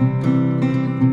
you.